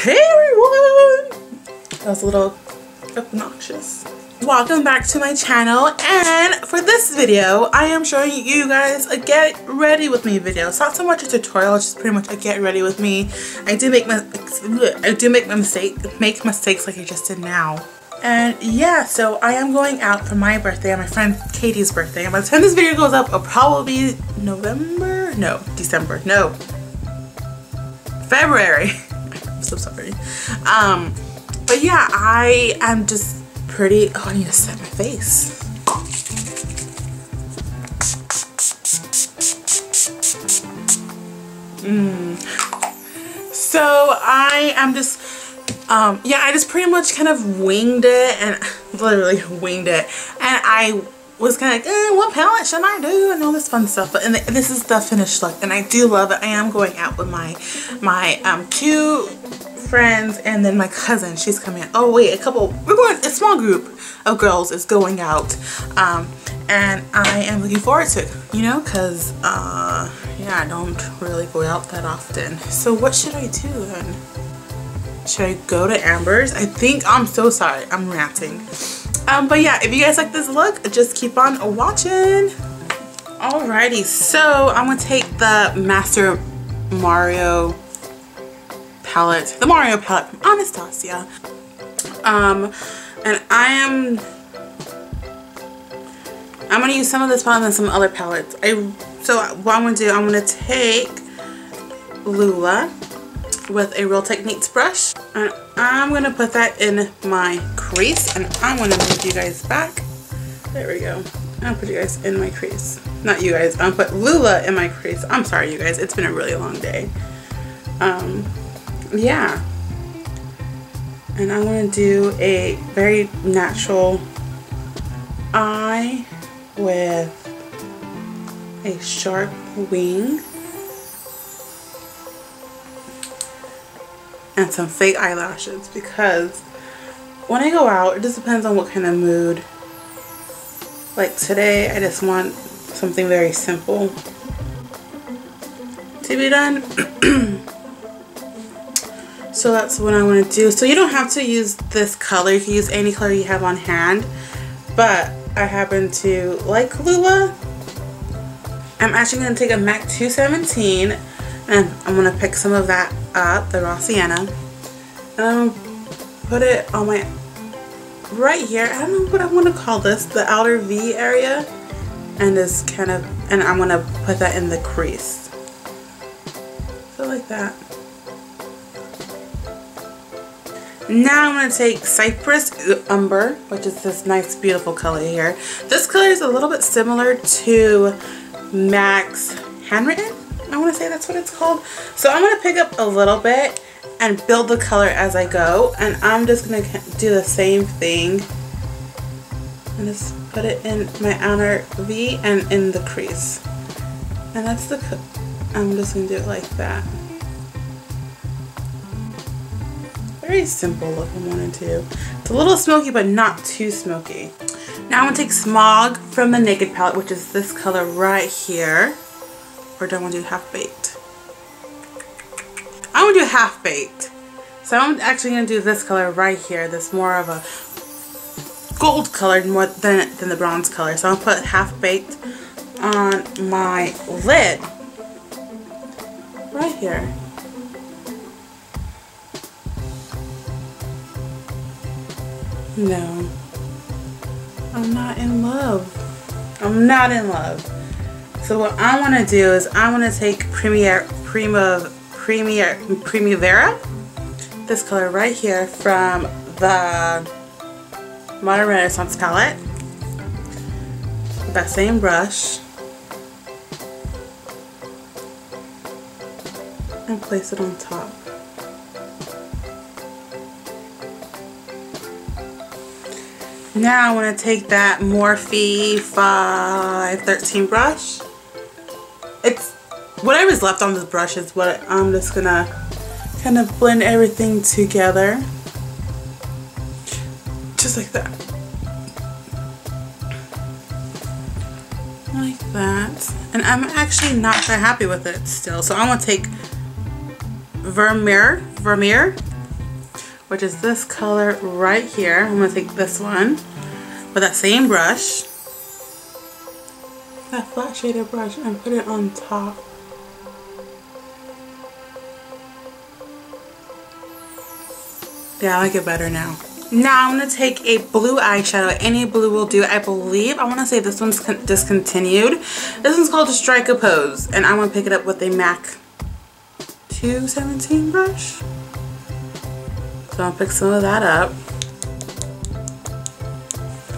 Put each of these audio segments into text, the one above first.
Hey everyone! That was a little obnoxious. Welcome back to my channel and for this video I am showing you guys a get ready with me video. It's not so much a tutorial, it's just pretty much a get ready with me. I do make my I do make my mistake make mistakes like I just did now. And yeah, so I am going out for my birthday and my friend Katie's birthday. And by the time this video goes up, it'll probably be November? No, December. No. February. So sorry. Um, but yeah, I am just pretty, oh, I need to set my face. Mm. So I am just, um, yeah, I just pretty much kind of winged it and literally winged it. And I was kind of like, eh, what palette should I do and all this fun stuff. But and this is the finished look and I do love it. I am going out with my my um, cute friends and then my cousin. She's coming out. Oh wait, a couple, we're going, a small group of girls is going out. Um, and I am looking forward to it, you know, because uh, yeah, I don't really go out that often. So what should I do then? Should I go to Amber's? I think, I'm so sorry, I'm ranting. Um, but yeah, if you guys like this look, just keep on watching. Alrighty, so I'm gonna take the Master Mario palette, the Mario palette from Anastasia. Um, and I am, I'm gonna use some of this palette and some other palettes. I, so what I'm gonna do, I'm gonna take Lula with a Real Techniques brush. And I'm going to put that in my crease. And I'm going to move you guys back. There we go. I'll put you guys in my crease. Not you guys. I'll put Lula in my crease. I'm sorry, you guys. It's been a really long day. Um, yeah. And I'm going to do a very natural eye with a sharp wing. And some fake eyelashes because when I go out, it just depends on what kind of mood. Like today, I just want something very simple to be done. so that's what I want to do. So you don't have to use this color. You can use any color you have on hand. But I happen to like Lula. I'm actually going to take a MAC 217 and I'm going to pick some of that up, the raw sienna, and I'm going to put it on my, right here, I don't know what I want to call this, the outer V area, and just kind of, and I'm going to put that in the crease. So like that. Now I'm going to take Cyprus Umber, which is this nice beautiful color here. This color is a little bit similar to MAC's Handwritten. I want to say that's what it's called. So I'm going to pick up a little bit and build the color as I go. And I'm just going to do the same thing. And just put it in my outer V and in the crease. And that's the, I'm just going to do it like that. Very simple look I wanted to. It's a little smoky but not too smoky. Now I'm going to take Smog from the Naked palette, which is this color right here or do I want to do half baked? I want to do half baked. So I'm actually going to do this color right here. This more of a gold colored more than, than the bronze color. So I'll put half baked on my lid. Right here. No. I'm not in love. I'm not in love. So what I want to do is I want to take Premier Prima Premier Primavera, this color right here from the Modern Renaissance palette. That same brush. And place it on top. Now I want to take that Morphe 513 brush it's whatever's left on this brush is what I'm just gonna kind of blend everything together. Just like that. Like that. And I'm actually not that happy with it still. So I'm gonna take Vermeer Vermeer which is this color right here. I'm to take this one with that same brush, that flat shader brush, and put it on top. Yeah, I like it better now. Now I'm going to take a blue eyeshadow. Any blue will do. I believe, I want to say this one's discontinued. This one's called Strike a Pose. And I'm going to pick it up with a MAC 217 brush. So I'll pick some of that up.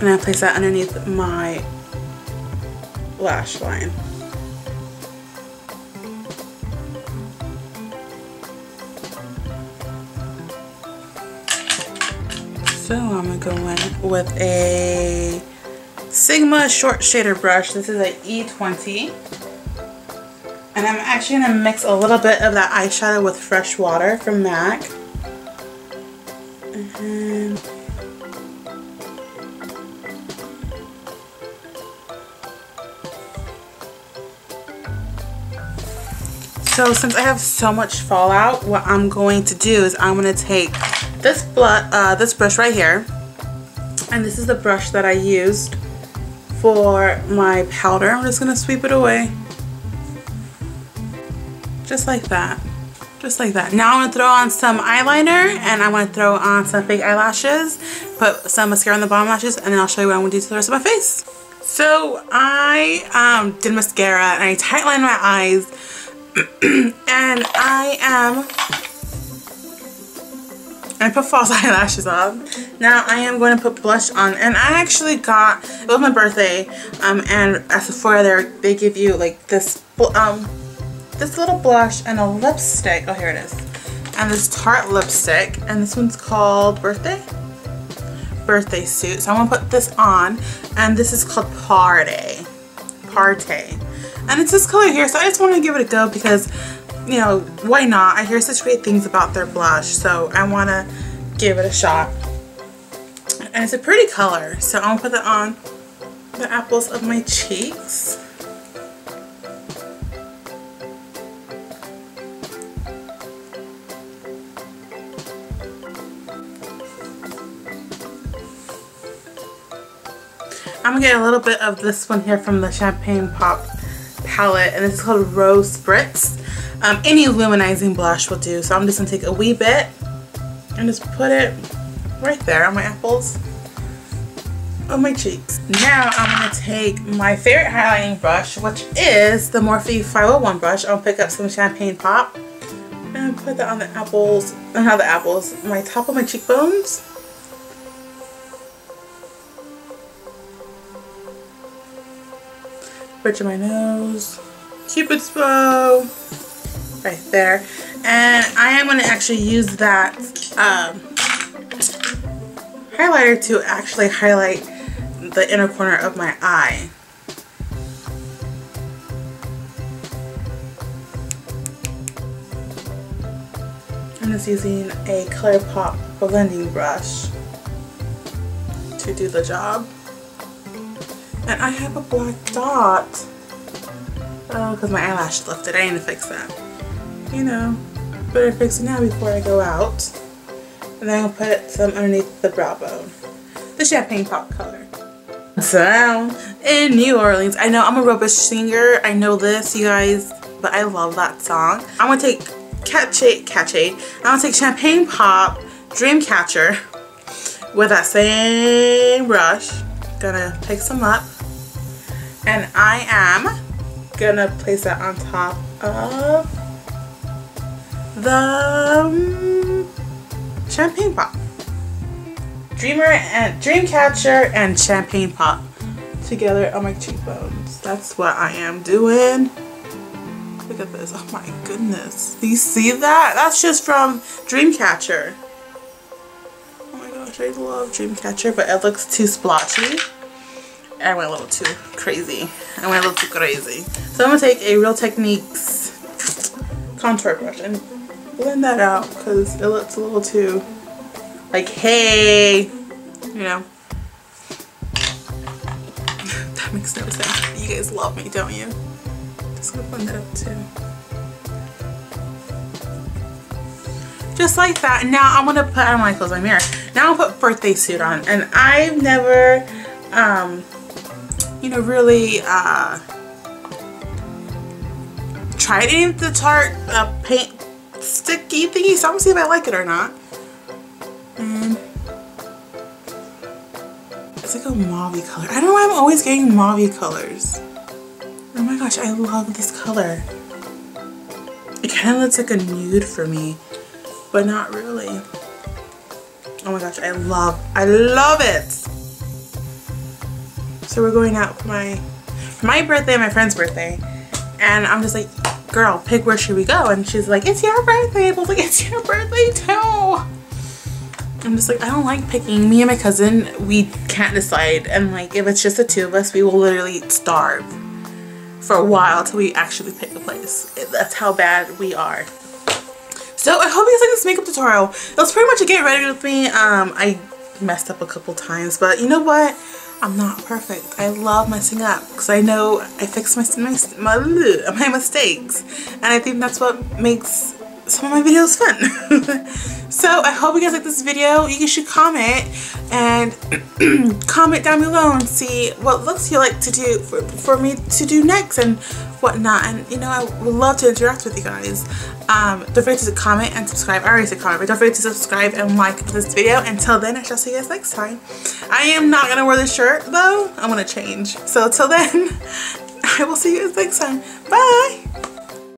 And I place that underneath my lash line. So I'm going to go in with a Sigma short shader brush. This is an E20. And I'm actually going to mix a little bit of that eyeshadow with fresh water from MAC. And So since I have so much fallout, what I'm going to do is I'm going to take this, uh, this brush right here. And this is the brush that I used for my powder. I'm just going to sweep it away. Just like that. Just like that. Now I'm going to throw on some eyeliner and I'm going to throw on some fake eyelashes, put some mascara on the bottom lashes, and then I'll show you what I'm going to do to the rest of my face. So I um, did mascara and I tightlined my eyes and I am I put false eyelashes on. Now I am going to put blush on and I actually got, it was my birthday um, and at Sephora they give you like this um this little blush and a lipstick. Oh here it is. And this Tarte lipstick and this one's called Birthday? Birthday Suit. So I'm going to put this on and this is called Party. Party. And it's this color here so I just want to give it a go because you know, why not? I hear such great things about their blush, so I want to give it a shot. And it's a pretty color, so I'll put it on the apples of my cheeks. I'm gonna get a little bit of this one here from the Champagne Pop palette and it's called Rose Spritz. Um, any luminizing blush will do. So I'm just going to take a wee bit and just put it right there on my apples on my cheeks. Now I'm going to take my favorite highlighting brush, which is the Morphe 501 brush. I'll pick up some Champagne Pop and put that on the apples, not the apples, my top of my cheekbones. Bridge of my nose, Cupid's bow, right there. And I am going to actually use that um, highlighter to actually highlight the inner corner of my eye. I'm just using a ColourPop blending brush to do the job. And I have a black dot. Oh, because my eyelash lifted. I need to fix that you know, better fix it now before I go out. And then I'll put some underneath the brow bone. The Champagne Pop color. So, in New Orleans, I know I'm a rubbish singer. I know this, you guys, but I love that song. I'm gonna take Catch It, Catch It. I'm gonna take Champagne Pop Dreamcatcher with that same brush. Gonna pick some up. And I am gonna place that on top of the um, Champagne Pop. Dreamer and Dreamcatcher and Champagne Pop together on my cheekbones. That's what I am doing. Look at this. Oh my goodness. Do you see that? That's just from Dreamcatcher. Oh my gosh, I love Dreamcatcher, but it looks too splotchy. I went a little too crazy. I went a little too crazy. So I'm going to take a Real Techniques contour brush and blend that out because it looks a little too like hey you know that makes no sense you guys love me don't you just gonna blend that up too just like that. Now I'm gonna put, I don't want to close my mirror. Now I'll put birthday suit on. And I've never, um, you know, really uh, tried any of the Tarte uh, paint sticky thingy. So I'm gonna see if I like it or not. And it's like a mauve color. I don't know why I'm always getting mauve colors. Oh my gosh, I love this color. It kind of looks like a nude for me, but not really. Oh my gosh, I love, I love it. So we're going out for my, my birthday, and my friend's birthday. And I'm just like, girl, pick where should we go? And she's like, it's your birthday. I was like, it's your birthday too. I'm just like, I don't like picking. Me and my cousin, we can't decide. And like, if it's just the two of us, we will literally starve for a while till we actually pick a place. That's how bad we are. So I hope you guys like this makeup tutorial. It was pretty much a get ready with me. Um, I messed up a couple times, but you know what? I'm not perfect. I love messing up because I know I fix my, my, my, my mistakes. And I think that's what makes some of my videos fun. so I hope you guys like this video. You should comment and comment down below and see what looks you like to do for, for me to do next and whatnot. And you know, I would love to interact with you guys. Um, don't forget to comment and subscribe. I already said comment, but don't forget to subscribe and like this video. Until then, I shall see you guys next time. I am not to wear this shirt though. I'm to change. So till then, I will see you guys next time. Bye!